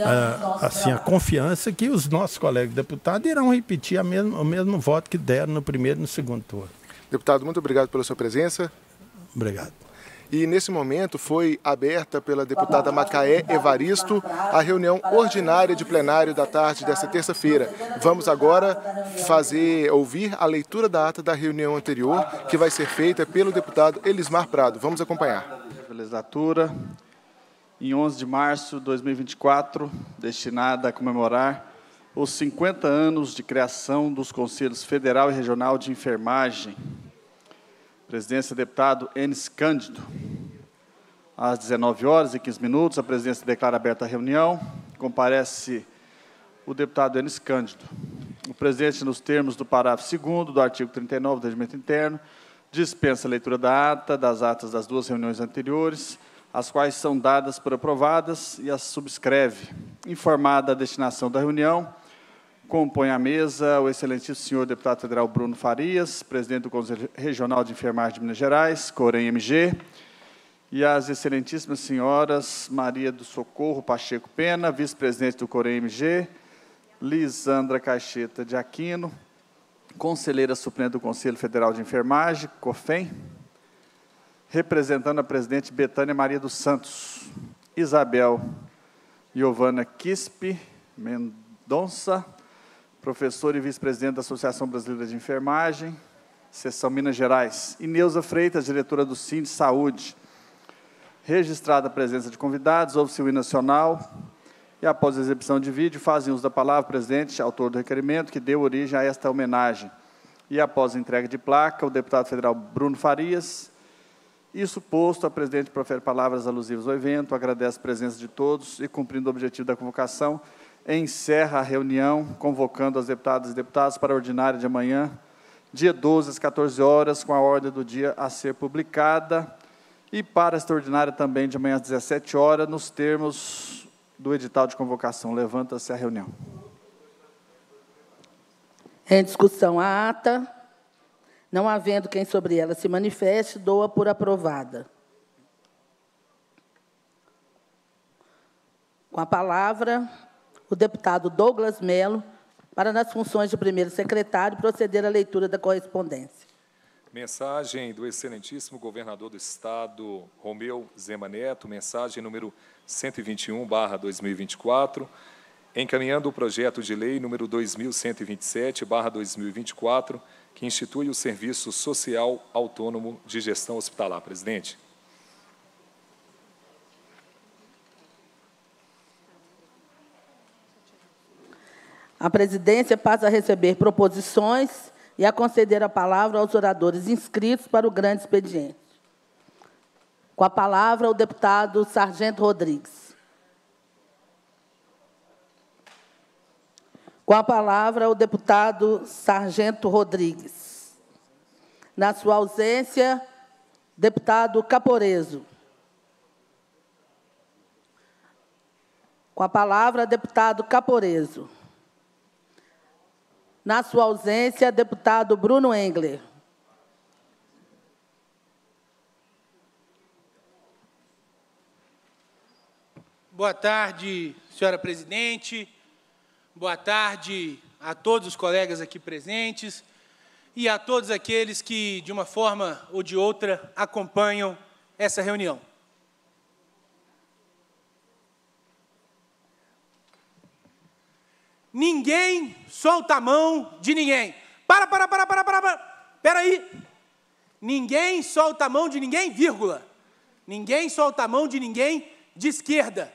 a, assim, a confiança que os nossos colegas deputados irão repetir a mesmo, o mesmo voto que deram no primeiro e no segundo turno. Deputado, muito obrigado pela sua presença. Obrigado. E nesse momento foi aberta pela deputada Macaé Evaristo a reunião ordinária de plenário da tarde desta terça-feira. Vamos agora fazer ouvir a leitura da ata da reunião anterior, que vai ser feita pelo deputado Elismar Prado. Vamos acompanhar. Legislatura, em 11 de março de 2024, destinada a comemorar os 50 anos de criação dos Conselhos Federal e Regional de Enfermagem, Presidência, deputado Enes Cândido. Às 19 horas e 15 minutos, a presidência declara aberta a reunião. Comparece o deputado Enes Cândido. O presidente, nos termos do parágrafo 2 do artigo 39 do regimento interno, dispensa a leitura da ata, das atas das duas reuniões anteriores, as quais são dadas por aprovadas e as subscreve. Informada a destinação da reunião, Compõe a mesa o excelentíssimo senhor deputado federal Bruno Farias, presidente do Conselho Regional de Enfermagem de Minas Gerais, Corém MG, e as excelentíssimas senhoras Maria do Socorro Pacheco Pena, vice-presidente do Corém MG, Lisandra Caixeta de Aquino, conselheira suplente do Conselho Federal de Enfermagem, COFEM, representando a presidente Betânia Maria dos Santos, Isabel Giovana Quispe Mendonça, professor e vice-presidente da Associação Brasileira de Enfermagem, seção Minas Gerais. E Neuza Freitas, diretora do CIN de Saúde. Registrada a presença de convidados, houve-se o nacional. E após a exibição de vídeo, fazem uso da palavra o presidente, autor do requerimento, que deu origem a esta homenagem. E após a entrega de placa, o deputado federal Bruno Farias. Isso posto, a presidente profere palavras alusivas ao evento, agradece a presença de todos e, cumprindo o objetivo da convocação, encerra a reunião, convocando as deputadas e deputados para a ordinária de amanhã, dia 12, às 14 horas, com a ordem do dia a ser publicada, e para esta ordinária também de amanhã às 17 horas, nos termos do edital de convocação. Levanta-se a reunião. Em discussão a ata, não havendo quem sobre ela se manifeste, doa por aprovada. Com a palavra, o deputado Douglas Melo para, nas funções de primeiro secretário, proceder à leitura da correspondência. Mensagem do excelentíssimo governador do Estado, Romeu Zema Neto, mensagem número 121, barra 2024, encaminhando o projeto de lei número 2127, barra 2024, que institui o Serviço Social Autônomo de Gestão Hospitalar. Presidente. A presidência passa a receber proposições e a conceder a palavra aos oradores inscritos para o grande expediente. Com a palavra, o deputado Sargento Rodrigues. Com a palavra, o deputado Sargento Rodrigues. Na sua ausência, deputado Caporeso. Com a palavra, deputado Caporeso. Na sua ausência, deputado Bruno Engler. Boa tarde, senhora presidente. Boa tarde a todos os colegas aqui presentes e a todos aqueles que, de uma forma ou de outra, acompanham essa reunião. Ninguém solta a mão de ninguém. Para, para, para, para, para, para. Espera aí. Ninguém solta a mão de ninguém, vírgula. Ninguém solta a mão de ninguém de esquerda.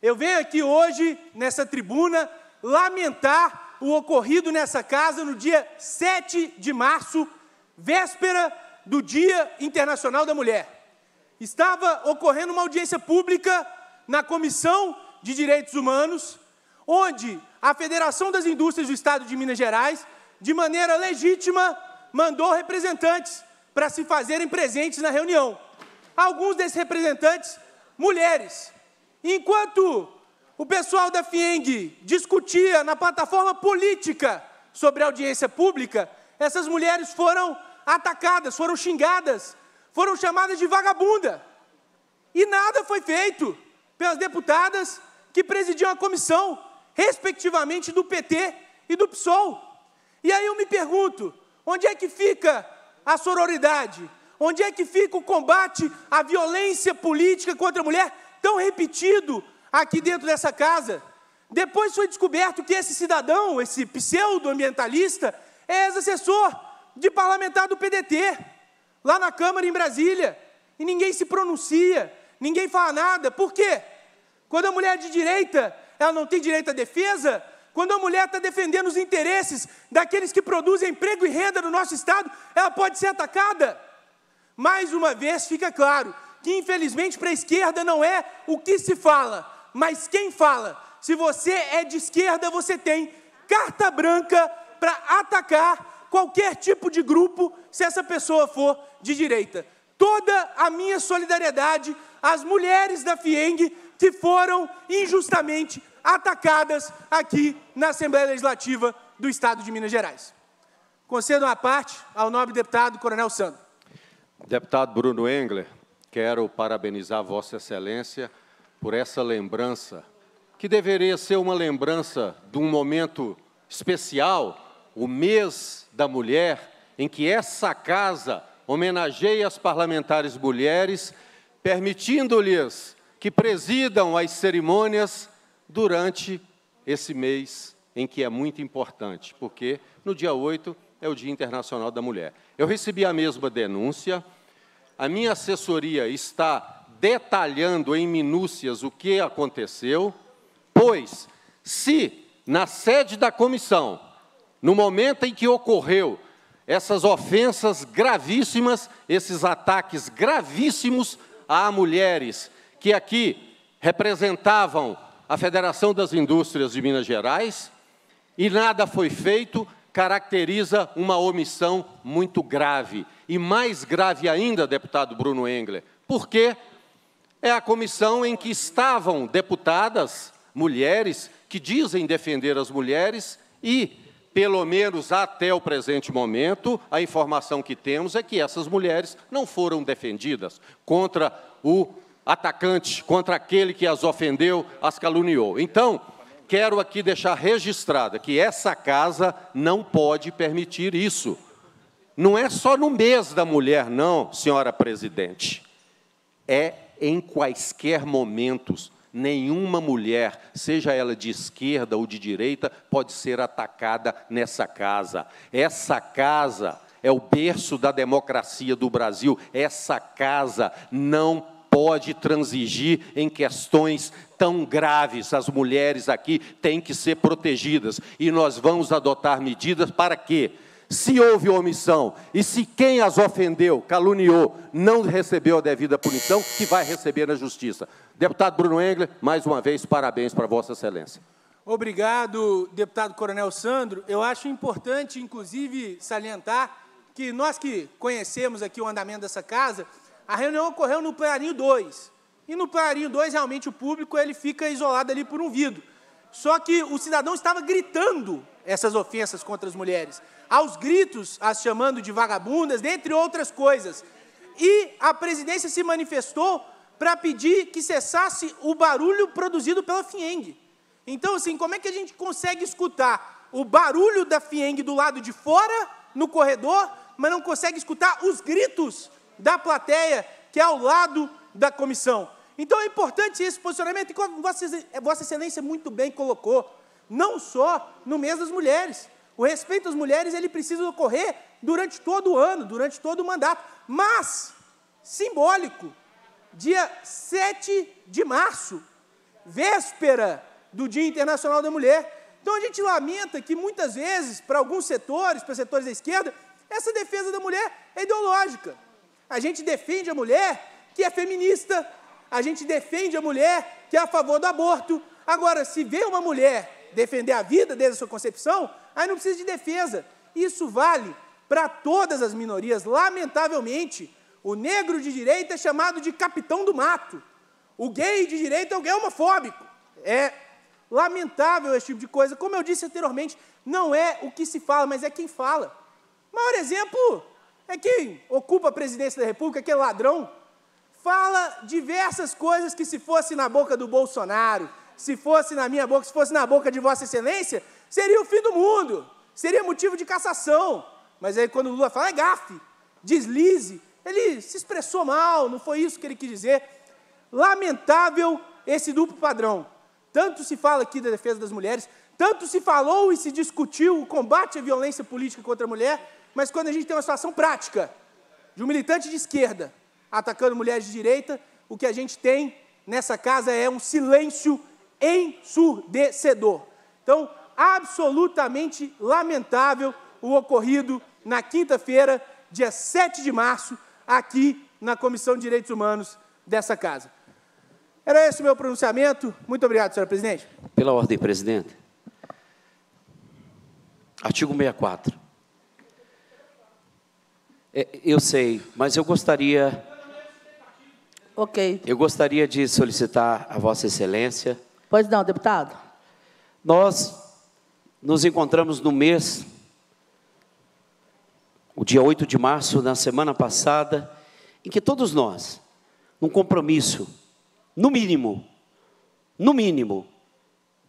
Eu venho aqui hoje, nessa tribuna, lamentar o ocorrido nessa casa no dia 7 de março, véspera do Dia Internacional da Mulher. Estava ocorrendo uma audiência pública na Comissão de Direitos Humanos, onde a Federação das Indústrias do Estado de Minas Gerais, de maneira legítima, mandou representantes para se fazerem presentes na reunião. Alguns desses representantes, mulheres. Enquanto o pessoal da FIENG discutia na plataforma política sobre audiência pública, essas mulheres foram atacadas, foram xingadas, foram chamadas de vagabunda. E nada foi feito pelas deputadas que presidiam a comissão, respectivamente do PT e do PSOL. E aí eu me pergunto: onde é que fica a sororidade? Onde é que fica o combate à violência política contra a mulher, tão repetido aqui dentro dessa casa? Depois foi descoberto que esse cidadão, esse pseudo-ambientalista, é ex-assessor de parlamentar do PDT, lá na Câmara em Brasília. E ninguém se pronuncia, ninguém fala nada. Por quê? Quando a mulher é de direita, ela não tem direito à defesa, quando a mulher está defendendo os interesses daqueles que produzem emprego e renda no nosso Estado, ela pode ser atacada. Mais uma vez fica claro que, infelizmente, para a esquerda não é o que se fala, mas quem fala. Se você é de esquerda, você tem carta branca para atacar qualquer tipo de grupo, se essa pessoa for de direita. Toda a minha solidariedade às mulheres da FIENG que foram injustamente atacadas aqui na Assembleia Legislativa do Estado de Minas Gerais. Concedo uma parte ao nobre deputado Coronel Sandro. Deputado Bruno Engler, quero parabenizar Vossa Excelência por essa lembrança, que deveria ser uma lembrança de um momento especial, o mês da mulher, em que essa casa homenageia as parlamentares mulheres, permitindo-lhes que presidam as cerimônias durante esse mês em que é muito importante, porque no dia 8 é o Dia Internacional da Mulher. Eu recebi a mesma denúncia, a minha assessoria está detalhando em minúcias o que aconteceu, pois, se na sede da comissão, no momento em que ocorreu essas ofensas gravíssimas, esses ataques gravíssimos a mulheres que aqui representavam a Federação das Indústrias de Minas Gerais, e nada foi feito, caracteriza uma omissão muito grave. E mais grave ainda, deputado Bruno Engler, porque é a comissão em que estavam deputadas mulheres que dizem defender as mulheres e, pelo menos até o presente momento, a informação que temos é que essas mulheres não foram defendidas contra o atacante, contra aquele que as ofendeu, as caluniou. Então, quero aqui deixar registrada que essa casa não pode permitir isso. Não é só no mês da mulher, não, senhora presidente. É em quaisquer momentos. Nenhuma mulher, seja ela de esquerda ou de direita, pode ser atacada nessa casa. Essa casa é o berço da democracia do Brasil. Essa casa não pode transigir em questões tão graves. As mulheres aqui têm que ser protegidas e nós vamos adotar medidas para que se houve omissão e se quem as ofendeu, caluniou, não recebeu a devida punição, que vai receber na justiça. Deputado Bruno Engler, mais uma vez, parabéns para Vossa Excelência. Obrigado, deputado Coronel Sandro. Eu acho importante, inclusive, salientar que nós que conhecemos aqui o andamento dessa casa, a reunião ocorreu no plenário 2. E no plenário 2, realmente, o público ele fica isolado ali por um vidro. Só que o cidadão estava gritando essas ofensas contra as mulheres aos gritos, as chamando de vagabundas, dentre outras coisas. E a presidência se manifestou para pedir que cessasse o barulho produzido pela FIENG. Então, assim, como é que a gente consegue escutar o barulho da FIENG do lado de fora, no corredor, mas não consegue escutar os gritos da plateia, que é ao lado da comissão? Então é importante esse posicionamento, e como Vossa Excelência muito bem colocou, não só no mês das mulheres, o respeito às mulheres ele precisa ocorrer durante todo o ano, durante todo o mandato. Mas, simbólico, dia 7 de março, véspera do Dia Internacional da Mulher. Então a gente lamenta que muitas vezes, para alguns setores, para setores da esquerda, essa defesa da mulher é ideológica. A gente defende a mulher que é feminista, a gente defende a mulher que é a favor do aborto. Agora, se vê uma mulher defender a vida desde a sua concepção, aí não precisa de defesa. Isso vale para todas as minorias. Lamentavelmente, o negro de direita é chamado de capitão do mato. O gay de direita é o gay homofóbico. É lamentável esse tipo de coisa. Como eu disse anteriormente, não é o que se fala, mas é quem fala. O maior exemplo é quem ocupa a presidência da República, aquele ladrão. Fala diversas coisas que, se fosse na boca do Bolsonaro, se fosse na minha boca, se fosse na boca de Vossa Excelência, seria o fim do mundo, seria motivo de cassação. Mas aí quando Lula fala, é gafe, deslize, ele se expressou mal, não foi isso que ele quis dizer. Lamentável esse duplo padrão. Tanto se fala aqui da defesa das mulheres, tanto se falou e se discutiu o combate à violência política contra a mulher, mas quando a gente tem uma situação prática de um militante de esquerda atacando mulheres de direita, o que a gente tem nessa casa é um silêncio ensurdecedor. Então, absolutamente lamentável o ocorrido na quinta-feira, dia 7 de março, aqui na Comissão de Direitos Humanos dessa casa. Era esse o meu pronunciamento. Muito obrigado, senhora presidente. Pela ordem, presidente. Artigo 64. É, eu sei, mas eu gostaria. Ok. Eu gostaria de solicitar a Vossa Excelência. Pois não, deputado. Nós nos encontramos no mês, o dia 8 de março, na semana passada, em que todos nós, num compromisso, no mínimo, no mínimo,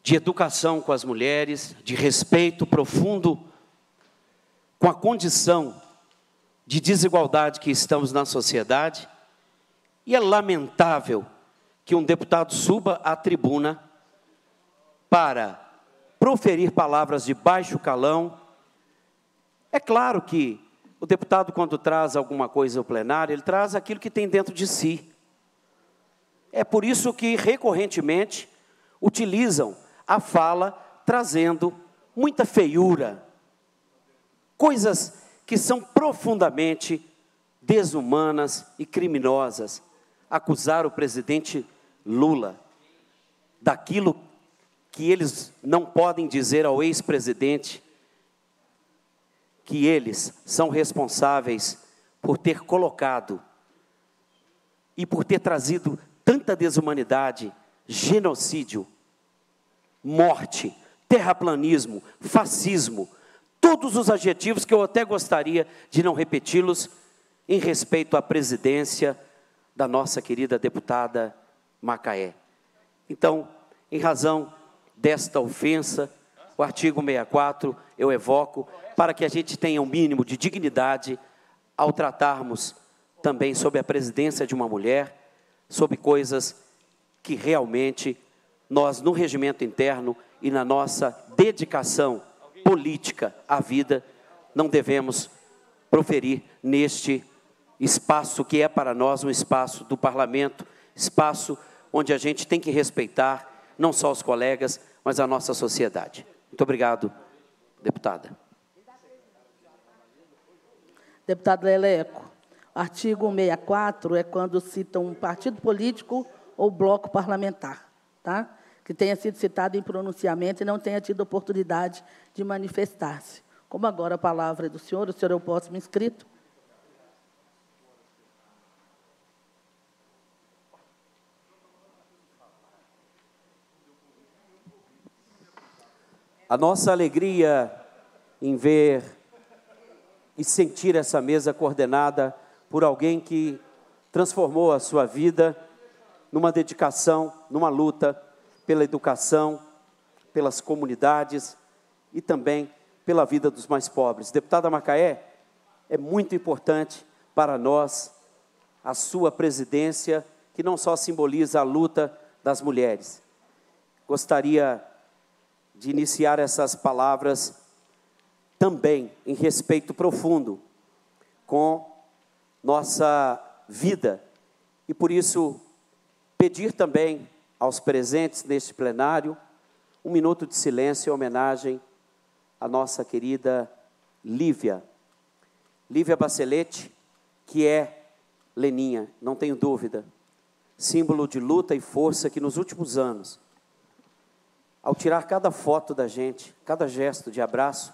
de educação com as mulheres, de respeito profundo com a condição de desigualdade que estamos na sociedade, e é lamentável que um deputado suba à tribuna para proferir palavras de baixo calão. É claro que o deputado, quando traz alguma coisa ao plenário, ele traz aquilo que tem dentro de si. É por isso que, recorrentemente, utilizam a fala trazendo muita feiura, coisas que são profundamente desumanas e criminosas. Acusar o presidente Lula daquilo que eles não podem dizer ao ex-presidente, que eles são responsáveis por ter colocado e por ter trazido tanta desumanidade, genocídio, morte, terraplanismo, fascismo, todos os adjetivos que eu até gostaria de não repeti-los em respeito à presidência da nossa querida deputada Macaé. Então, em razão desta ofensa, o artigo 64 eu evoco para que a gente tenha um mínimo de dignidade ao tratarmos também sobre a presidência de uma mulher sobre coisas que realmente nós, no regimento interno e na nossa dedicação política à vida, não devemos proferir neste espaço que é para nós um espaço do parlamento, espaço onde a gente tem que respeitar não só os colegas, mas a nossa sociedade. Muito obrigado, deputada. Deputado Leleco. Artigo 64 é quando cita um partido político ou bloco parlamentar, tá? que tenha sido citado em pronunciamento e não tenha tido oportunidade de manifestar-se. Como agora a palavra é do senhor, o senhor é o próximo inscrito. A nossa alegria em ver e sentir essa mesa coordenada por alguém que transformou a sua vida numa dedicação, numa luta pela educação, pelas comunidades e também pela vida dos mais pobres. Deputada Macaé, é muito importante para nós a sua presidência, que não só simboliza a luta das mulheres. Gostaria de iniciar essas palavras também em respeito profundo com nossa vida. E por isso, pedir também aos presentes neste plenário um minuto de silêncio em homenagem à nossa querida Lívia. Lívia Bacelete, que é Leninha, não tenho dúvida, símbolo de luta e força que nos últimos anos, ao tirar cada foto da gente, cada gesto de abraço,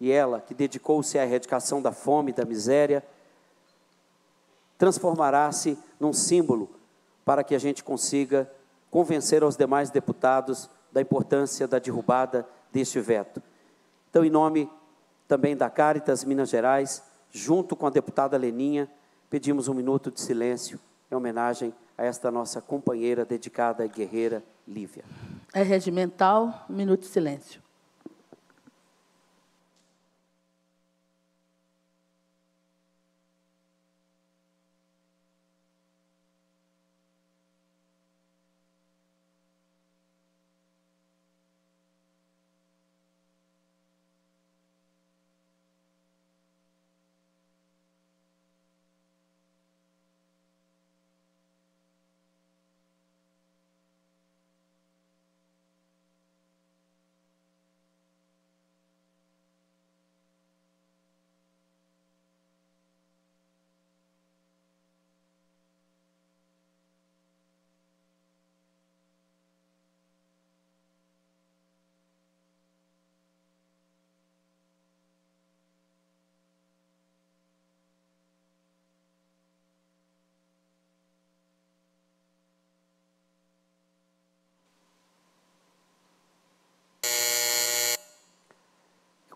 e ela que dedicou-se à erradicação da fome e da miséria, transformará-se num símbolo para que a gente consiga convencer aos demais deputados da importância da derrubada deste veto. Então, em nome também da Caritas Minas Gerais, junto com a deputada Leninha, pedimos um minuto de silêncio em homenagem a esta nossa companheira dedicada e guerreira, Lívia. É regimental, um minuto de silêncio.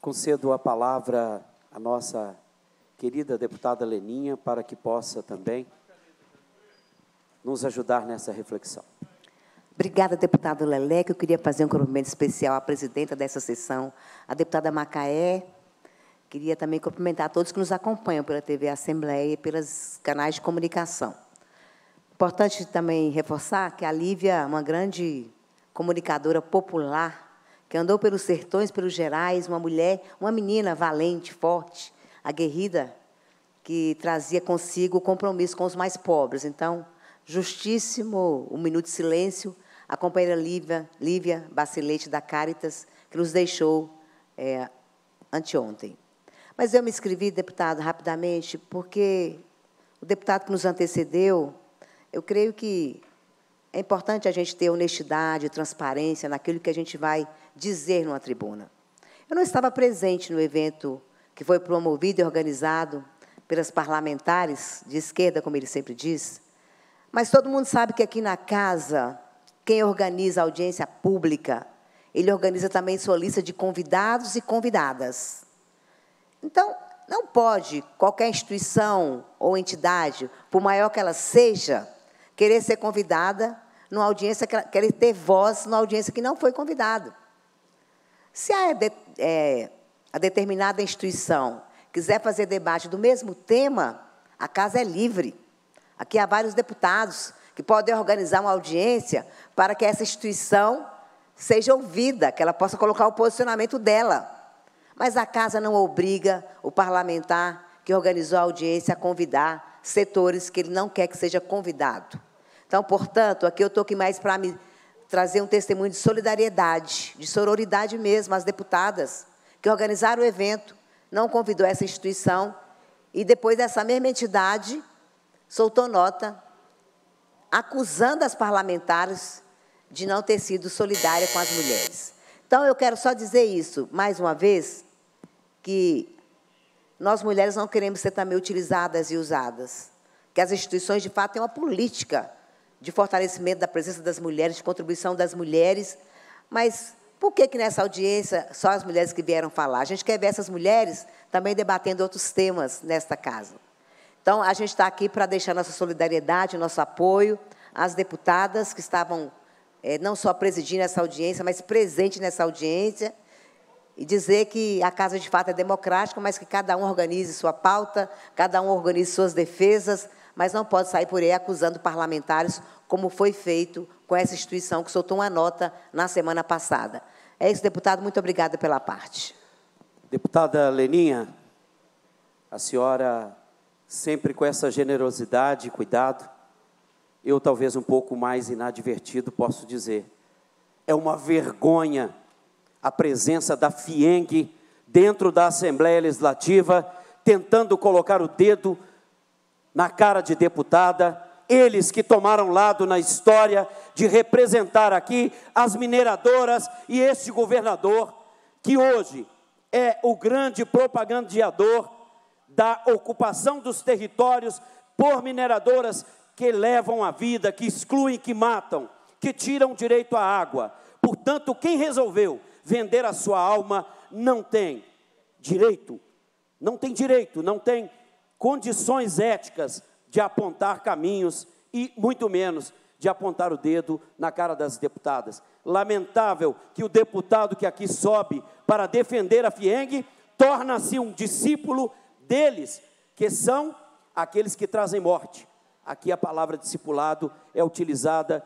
Concedo a palavra à nossa querida deputada Leninha para que possa também nos ajudar nessa reflexão. Obrigada, deputado Leleque. Eu queria fazer um cumprimento especial à presidenta dessa sessão, a deputada Macaé. Queria também cumprimentar todos que nos acompanham pela TV Assembleia e pelos canais de comunicação. Importante também reforçar que a Lívia é uma grande comunicadora popular que andou pelos sertões, pelos gerais, uma mulher, uma menina valente, forte, aguerrida, que trazia consigo o compromisso com os mais pobres. Então, justíssimo um minuto de silêncio, a companheira Lívia, Lívia Bacilete da Caritas, que nos deixou é, anteontem. Mas eu me inscrevi, deputado, rapidamente, porque o deputado que nos antecedeu, eu creio que é importante a gente ter honestidade, transparência naquilo que a gente vai dizer numa tribuna. Eu não estava presente no evento que foi promovido e organizado pelas parlamentares de esquerda, como ele sempre diz, mas todo mundo sabe que aqui na casa, quem organiza a audiência pública, ele organiza também sua lista de convidados e convidadas. Então, não pode qualquer instituição ou entidade, por maior que ela seja, querer ser convidada numa audiência, querer ter voz numa audiência que não foi convidado. Se a, é, a determinada instituição quiser fazer debate do mesmo tema, a casa é livre. Aqui há vários deputados que podem organizar uma audiência para que essa instituição seja ouvida, que ela possa colocar o posicionamento dela. Mas a casa não obriga o parlamentar que organizou a audiência a convidar setores que ele não quer que seja convidado. Então, portanto, aqui eu estou aqui mais para me trazer um testemunho de solidariedade, de sororidade mesmo às deputadas que organizaram o evento, não convidou essa instituição e depois essa mesma entidade soltou nota acusando as parlamentares de não ter sido solidária com as mulheres. Então eu quero só dizer isso mais uma vez que nós mulheres não queremos ser também utilizadas e usadas, que as instituições de fato têm uma política de fortalecimento da presença das mulheres, de contribuição das mulheres. Mas por que, que nessa audiência só as mulheres que vieram falar? A gente quer ver essas mulheres também debatendo outros temas nesta casa. Então, a gente está aqui para deixar nossa solidariedade, nosso apoio às deputadas que estavam é, não só presidindo essa audiência, mas presentes nessa audiência, e dizer que a casa de fato é democrática, mas que cada um organize sua pauta, cada um organize suas defesas, mas não pode sair por aí acusando parlamentares, como foi feito com essa instituição que soltou uma nota na semana passada. É isso, deputado. Muito obrigada pela parte. Deputada Leninha, a senhora sempre com essa generosidade e cuidado, eu talvez um pouco mais inadvertido posso dizer. É uma vergonha a presença da FIENG dentro da Assembleia Legislativa, tentando colocar o dedo na cara de deputada, eles que tomaram lado na história de representar aqui as mineradoras e este governador, que hoje é o grande propagandeador da ocupação dos territórios por mineradoras que levam a vida, que excluem, que matam, que tiram direito à água. Portanto, quem resolveu vender a sua alma não tem direito, não tem direito, não tem condições éticas de apontar caminhos e muito menos de apontar o dedo na cara das deputadas. Lamentável que o deputado que aqui sobe para defender a FIENG torna-se um discípulo deles, que são aqueles que trazem morte. Aqui a palavra discipulado é utilizada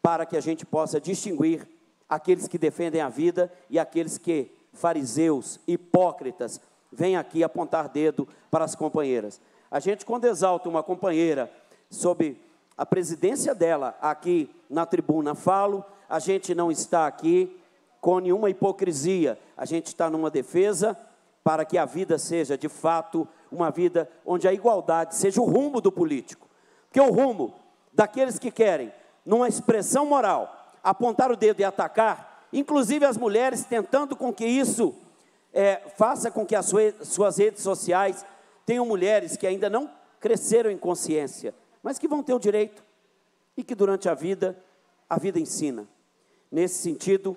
para que a gente possa distinguir aqueles que defendem a vida e aqueles que, fariseus, hipócritas, vêm aqui apontar dedo para as companheiras. A gente, quando exalta uma companheira sob a presidência dela aqui na tribuna, falo, a gente não está aqui com nenhuma hipocrisia, a gente está numa defesa para que a vida seja de fato uma vida onde a igualdade seja o rumo do político. Porque o rumo daqueles que querem, numa expressão moral, apontar o dedo e atacar, inclusive as mulheres tentando com que isso é, faça com que as suas redes sociais tenham mulheres que ainda não cresceram em consciência, mas que vão ter o direito e que durante a vida, a vida ensina. Nesse sentido,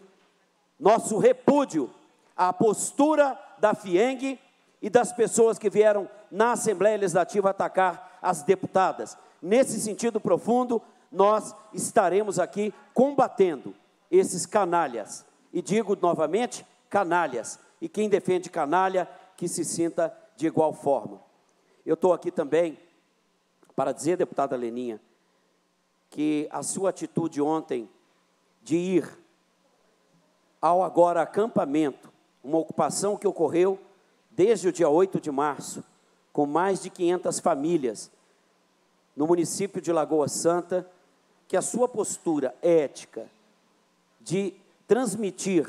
nosso repúdio à postura da FIENG e das pessoas que vieram na Assembleia Legislativa atacar as deputadas. Nesse sentido profundo, nós estaremos aqui combatendo esses canalhas. E digo novamente, canalhas. E quem defende canalha, que se sinta de igual forma. Eu estou aqui também para dizer, deputada Leninha, que a sua atitude ontem de ir ao agora acampamento, uma ocupação que ocorreu desde o dia 8 de março, com mais de 500 famílias, no município de Lagoa Santa, que a sua postura ética de transmitir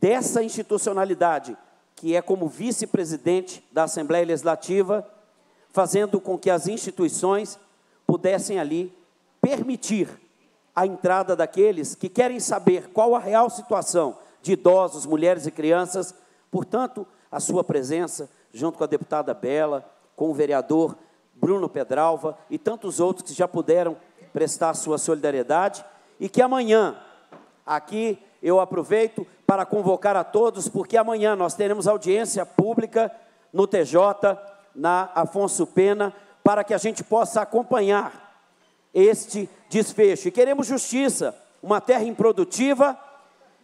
dessa institucionalidade, que é como vice-presidente da Assembleia Legislativa, fazendo com que as instituições pudessem ali permitir a entrada daqueles que querem saber qual a real situação de idosos, mulheres e crianças. Portanto, a sua presença, junto com a deputada Bela, com o vereador Bruno Pedralva e tantos outros que já puderam prestar sua solidariedade, e que amanhã, aqui eu aproveito para convocar a todos, porque amanhã nós teremos audiência pública no TJ, na Afonso Pena, para que a gente possa acompanhar este desfecho. E queremos justiça, uma terra improdutiva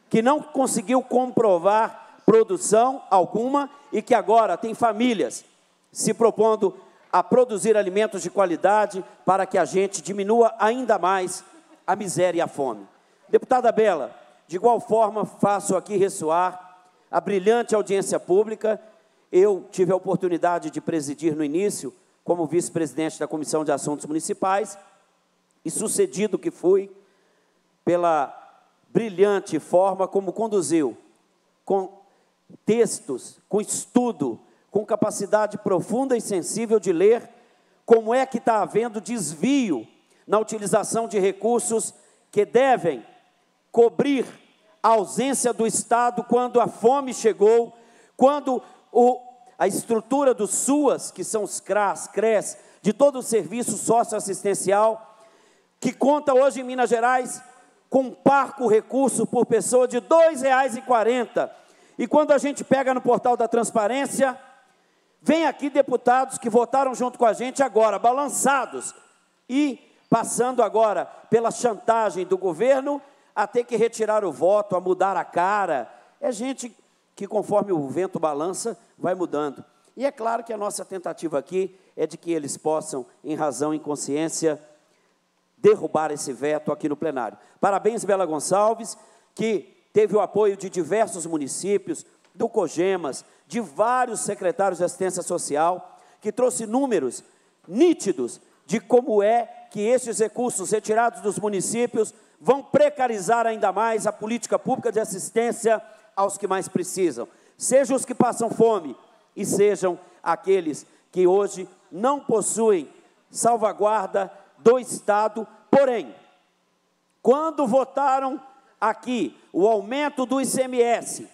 que não conseguiu comprovar produção alguma e que agora tem famílias se propondo a produzir alimentos de qualidade para que a gente diminua ainda mais a miséria e a fome. Deputada Bela, de igual forma faço aqui ressoar a brilhante audiência pública. Eu tive a oportunidade de presidir no início como vice-presidente da Comissão de Assuntos Municipais e sucedido que fui pela brilhante forma como conduziu, com textos, com estudo, com capacidade profunda e sensível de ler como é que está havendo desvio na utilização de recursos que devem cobrir a ausência do Estado quando a fome chegou, quando o, a estrutura dos SUAS, que são os CRAS, CRES, de todo o serviço socioassistencial, que conta hoje em Minas Gerais com um parco recurso por pessoa de R$ 2,40. E quando a gente pega no portal da transparência, Vem aqui deputados que votaram junto com a gente agora, balançados, e passando agora pela chantagem do governo a ter que retirar o voto, a mudar a cara. É gente que, conforme o vento balança, vai mudando. E é claro que a nossa tentativa aqui é de que eles possam, em razão e consciência, derrubar esse veto aqui no plenário. Parabéns, Bela Gonçalves, que teve o apoio de diversos municípios, do COGEMAS, de vários secretários de assistência social, que trouxe números nítidos de como é que esses recursos retirados dos municípios vão precarizar ainda mais a política pública de assistência aos que mais precisam, sejam os que passam fome e sejam aqueles que hoje não possuem salvaguarda do Estado, porém, quando votaram aqui o aumento do ICMS,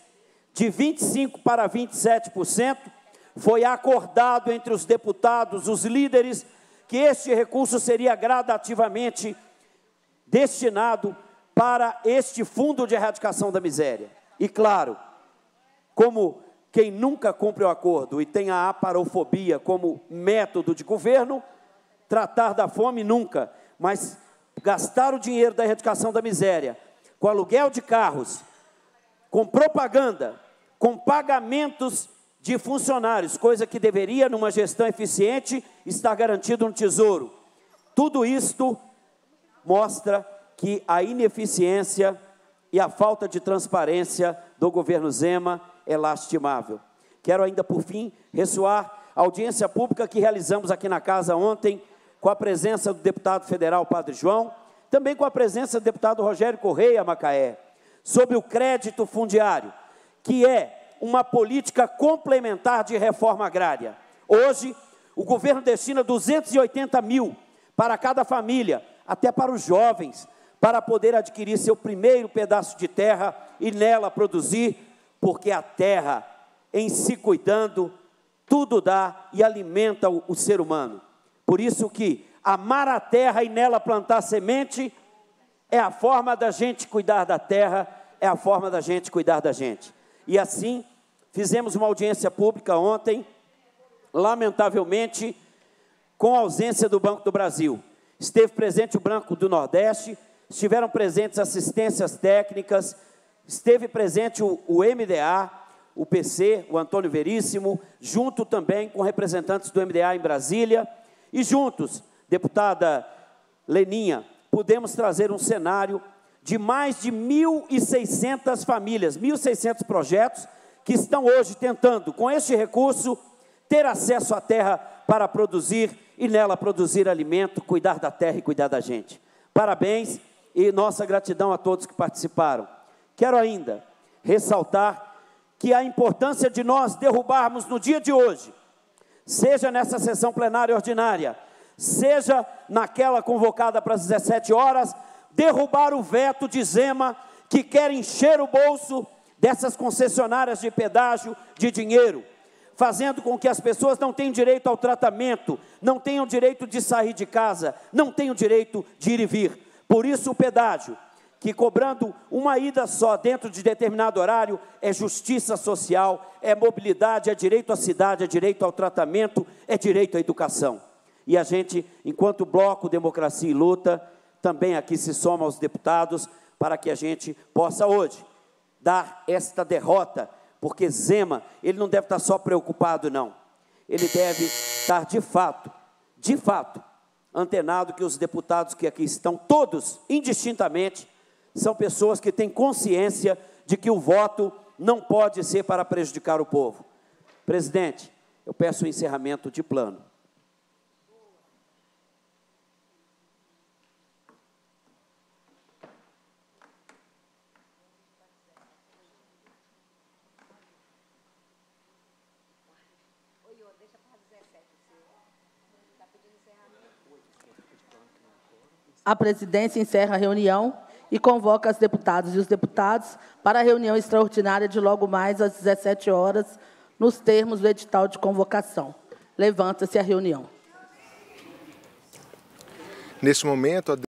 de 25% para 27%, foi acordado entre os deputados, os líderes, que este recurso seria gradativamente destinado para este fundo de erradicação da miséria. E claro, como quem nunca cumpre o acordo e tem a aparofobia como método de governo, tratar da fome nunca, mas gastar o dinheiro da erradicação da miséria com aluguel de carros, com propaganda, com pagamentos de funcionários, coisa que deveria, numa gestão eficiente, estar garantido no Tesouro. Tudo isto mostra que a ineficiência e a falta de transparência do governo Zema é lastimável. Quero ainda, por fim, ressoar a audiência pública que realizamos aqui na casa ontem, com a presença do deputado federal Padre João, também com a presença do deputado Rogério Correia Macaé, sobre o crédito fundiário, que é uma política complementar de reforma agrária. Hoje, o governo destina 280 mil para cada família, até para os jovens, para poder adquirir seu primeiro pedaço de terra e nela produzir, porque a terra, em se cuidando, tudo dá e alimenta o, o ser humano. Por isso que amar a terra e nela plantar semente é a forma da gente cuidar da terra, é a forma da gente cuidar da gente. E assim, fizemos uma audiência pública ontem, lamentavelmente, com a ausência do Banco do Brasil. Esteve presente o Banco do Nordeste, estiveram presentes assistências técnicas, esteve presente o, o MDA, o PC, o Antônio Veríssimo, junto também com representantes do MDA em Brasília, e juntos, deputada Leninha, pudemos trazer um cenário de mais de 1.600 famílias, 1.600 projetos que estão hoje tentando, com este recurso, ter acesso à terra para produzir e nela produzir alimento, cuidar da terra e cuidar da gente. Parabéns e nossa gratidão a todos que participaram. Quero ainda ressaltar que a importância de nós derrubarmos no dia de hoje, seja nessa sessão plenária ordinária, seja naquela convocada para as 17 horas, derrubar o veto de Zema que quer encher o bolso dessas concessionárias de pedágio de dinheiro, fazendo com que as pessoas não tenham direito ao tratamento, não tenham direito de sair de casa, não tenham direito de ir e vir. Por isso o pedágio que cobrando uma ida só dentro de determinado horário é justiça social, é mobilidade, é direito à cidade, é direito ao tratamento, é direito à educação. E a gente, enquanto bloco Democracia e Luta, também aqui se soma aos deputados para que a gente possa hoje dar esta derrota, porque Zema, ele não deve estar só preocupado, não. Ele deve estar de fato, de fato, antenado que os deputados que aqui estão, todos, indistintamente, são pessoas que têm consciência de que o voto não pode ser para prejudicar o povo. Presidente, eu peço o encerramento de plano. A presidência encerra a reunião e convoca as deputadas e os deputados para a reunião extraordinária de logo mais às 17 horas, nos termos do edital de convocação. Levanta-se a reunião. Neste momento, a